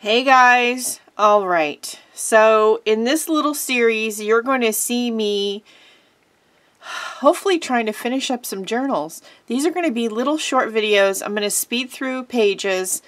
Hey guys! Alright, so in this little series, you're going to see me hopefully trying to finish up some journals. These are going to be little short videos. I'm going to speed through pages.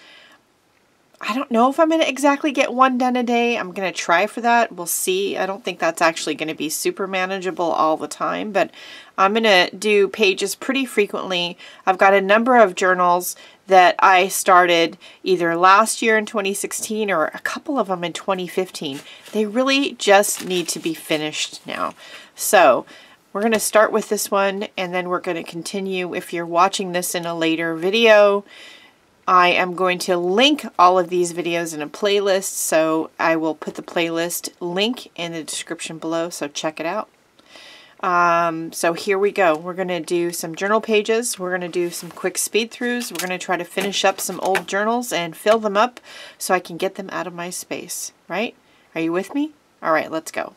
I don't know if I'm going to exactly get one done a day. I'm going to try for that. We'll see. I don't think that's actually going to be super manageable all the time, but I'm going to do pages pretty frequently. I've got a number of journals that I started either last year in 2016 or a couple of them in 2015. They really just need to be finished now. So we're going to start with this one and then we're going to continue. If you're watching this in a later video, I am going to link all of these videos in a playlist, so I will put the playlist link in the description below, so check it out. Um, so here we go. We're going to do some journal pages. We're going to do some quick speed throughs. We're going to try to finish up some old journals and fill them up so I can get them out of my space, right? Are you with me? All right, let's go.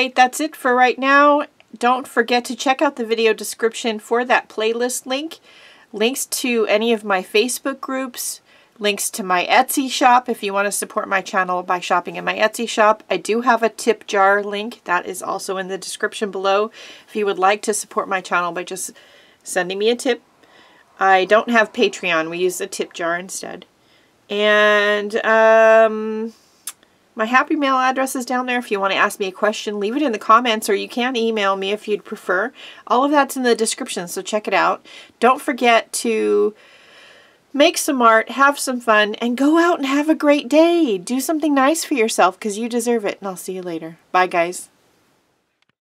Right, that's it for right now. Don't forget to check out the video description for that playlist link. Links to any of my Facebook groups, links to my Etsy shop if you want to support my channel by shopping in my Etsy shop. I do have a tip jar link that is also in the description below if you would like to support my channel by just sending me a tip. I don't have Patreon. We use a tip jar instead. And um, my Happy Mail address is down there. If you want to ask me a question, leave it in the comments or you can email me if you'd prefer. All of that's in the description, so check it out. Don't forget to make some art, have some fun, and go out and have a great day. Do something nice for yourself because you deserve it. And I'll see you later. Bye, guys.